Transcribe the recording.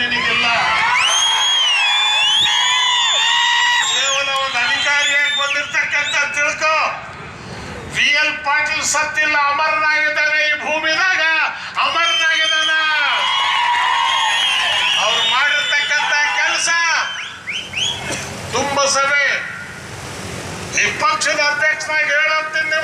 ನಿನಗಿಲ್ಲ. ಕೇವಲ ಒಂದು ಅಧಿಕಾರಿಯಾಗಿ ಬಂದಿರ್ತಕ್ಕಂಥ ತಿಳ್ಕೊ. ವಿ ಎಲ್ ಪಾಟೀಲ್ ಸತ್ತಿಲ್ಲ, ಅಮರನಾಗಿದ್ದಾನೆ ಈ ಭೂಮಿದಾಗ. ಅಮರನಾಗಿದ್ದಾನ. ಅವ್ರು ಮಾಡಿರ್ತಕ್ಕಂಥ ಕೆಲಸ ತುಂಬ ಸಭೆ ಈ ಪಕ್ಷದ ಅಧ್ಯಕ್ಷನಾಗಿ ಹೇಳಂತೀನಿ